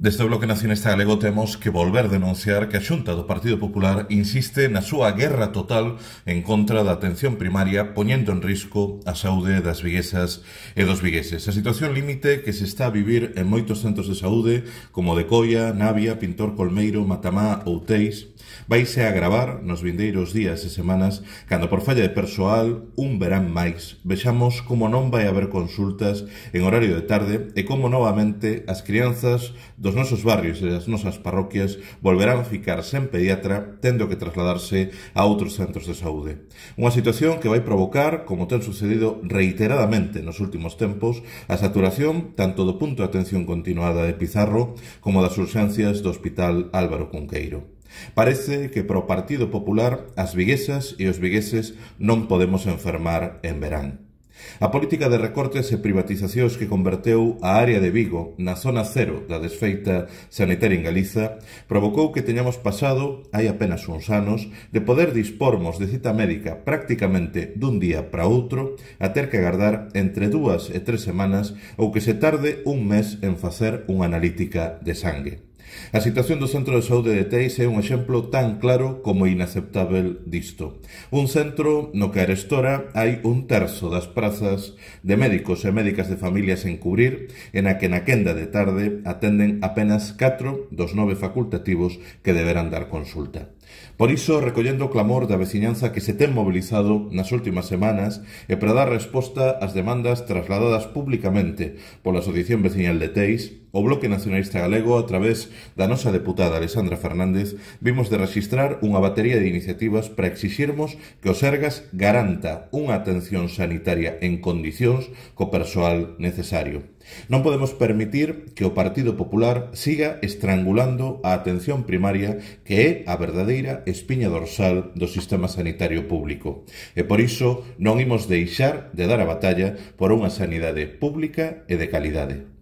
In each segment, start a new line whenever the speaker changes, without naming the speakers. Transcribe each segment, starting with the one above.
Desde o Bloque Nacionalista Galego temos que volver denunciar que a Xunta do Partido Popular insiste na súa guerra total en contra da atención primaria poñendo en risco a saúde das viguesas e dos vigueses. A situación límite que se está a vivir en moitos centros de saúde como de Coia, Navia, Pintor Colmeiro, Matamá ou Teis Vaise a agravar nos vindeiros días e semanas cando por falla de persoal un verán máis vexamos como non vai haber consultas en horario de tarde e como novamente as crianzas dos nosos barrios e das nosas parroquias volverán a ficar sen pediatra tendo que trasladarse a outros centros de saúde. Unha situación que vai provocar, como ten sucedido reiteradamente nos últimos tempos, a saturación tanto do punto de atención continuada de Pizarro como das urxencias do Hospital Álvaro Cunqueiro. Parece que para o Partido Popular as viguesas e os vigueses non podemos enfermar en verán. A política de recortes e privatizacións que converteu a área de Vigo na zona cero da desfeita sanitaria en Galiza provocou que teñamos pasado, hai apenas uns anos, de poder dispormos de cita médica prácticamente dun día para outro a ter que agardar entre dúas e tres semanas ou que se tarde un mes en facer unha analítica de sangue. A situación do Centro de Saúde de Teis é un exemplo tan claro como inaceptável disto. Un centro no que a Arestora hai un terzo das prazas de médicos e médicas de familia sen cubrir en a que na quenda de tarde atenden apenas 4 dos 9 facultativos que deberán dar consulta. Por iso, recollendo o clamor da veciñanza que se ten mobilizado nas últimas semanas e para dar resposta ás demandas trasladadas públicamente pola Asociación Veciñal de Teis, O Bloque Nacionalista Galego, a través da nosa deputada Alexandra Fernández, vimos de registrar unha batería de iniciativas para exixirmos que o Sergas garanta unha atención sanitaria en condicións co persoal necesario. Non podemos permitir que o Partido Popular siga estrangulando a atención primaria que é a verdadeira espiña dorsal do sistema sanitario público. E por iso non imos deixar de dar a batalla por unha sanidade pública e de calidade.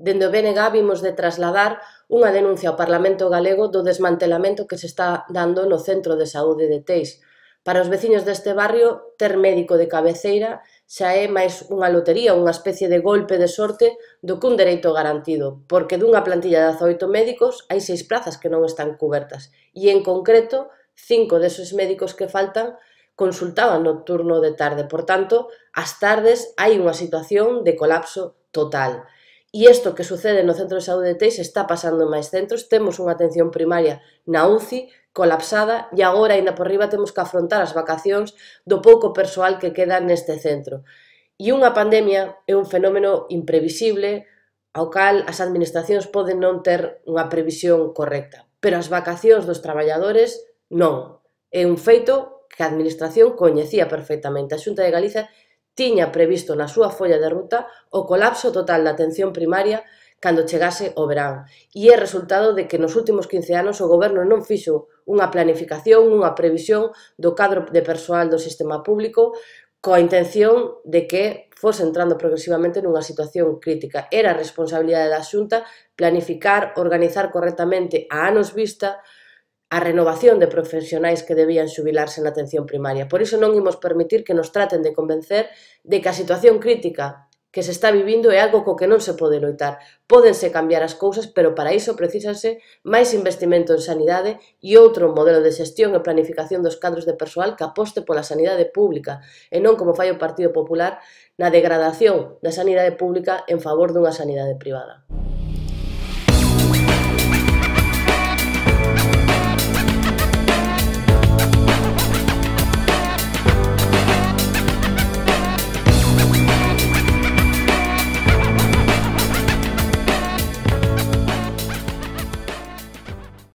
Dende o BNG vimos de trasladar unha denuncia ao Parlamento galego do desmantelamento que se está dando no Centro de Saúde de Teis. Para os veciños deste barrio, ter médico de cabeceira xa é máis unha lotería, unha especie de golpe de sorte do que un dereito garantido, porque dunha plantilla de 18 médicos hai seis plazas que non están cubertas e, en concreto, cinco deses médicos que faltan consultaban no turno de tarde. Por tanto, as tardes hai unha situación de colapso total. E isto que sucede no Centro de Saúde de Teix está pasando en máis centros. Temos unha atención primaria na UCI colapsada e agora aínda por riba temos que afrontar as vacacións do pouco persoal que queda neste centro. E unha pandemia é un fenómeno imprevisible ao cal as administracións poden non ter unha previsión correcta. Pero as vacacións dos traballadores non. É un feito que a administración coñecía perfectamente. A Xunta de Galicia tiña previsto na súa folla de ruta o colapso total da atención primaria cando chegase o verán, e é resultado de que nos últimos 15 anos o goberno non fixo unha planificación, unha previsión do cadro de persoal do sistema público coa intención de que fose entrando progresivamente nunha situación crítica. Era responsabilidade da Xunta planificar, organizar correctamente a anos vista a renovación de profesionais que debían xubilarse na atención primaria. Por iso non imos permitir que nos traten de convencer de que a situación crítica que se está vivindo é algo co que non se pode loitar. Pódense cambiar as cousas, pero para iso precisase máis investimento en sanidade e outro modelo de xestión e planificación dos cadros de persoal que aposte pola sanidade pública e non como fai o Partido Popular na degradación da sanidade pública en favor dunha sanidade privada.